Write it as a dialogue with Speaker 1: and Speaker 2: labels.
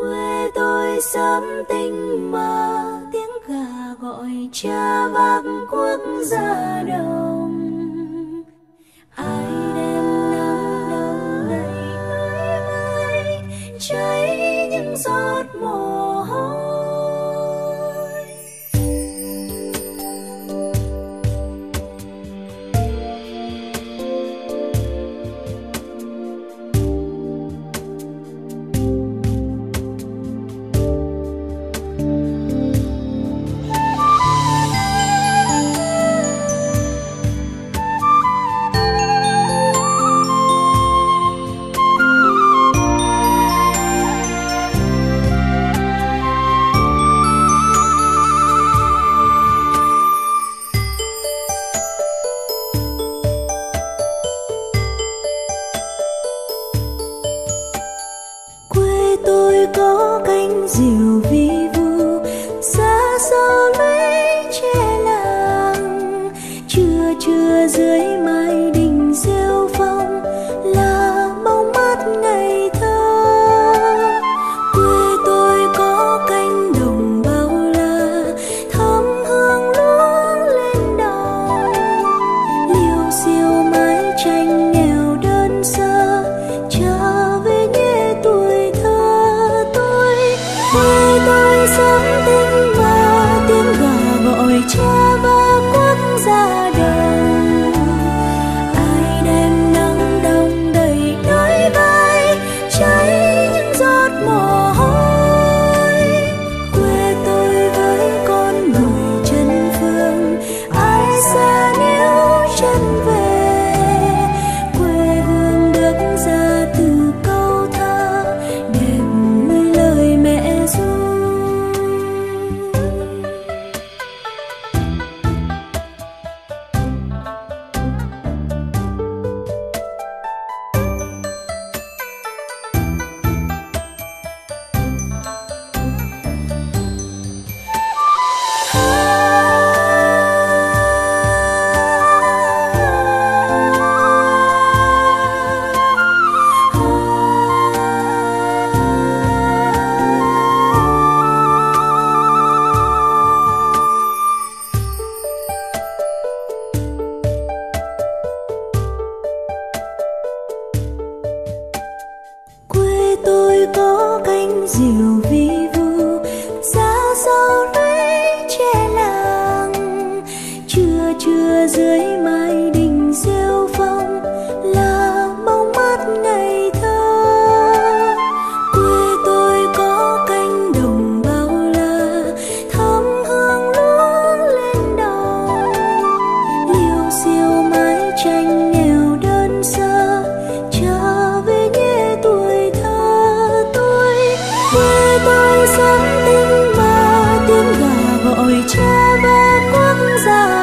Speaker 1: quê tôi sớm tinh mơ tiếng gà gọi cha vác quốc gia đồng. có cánh diều vi vu, xa gió lũy che làng chưa chưa dưới mái đi sống tình mà tố cánh diều trắng tinh mơ tiếng gà gọi cha ba quốc gia.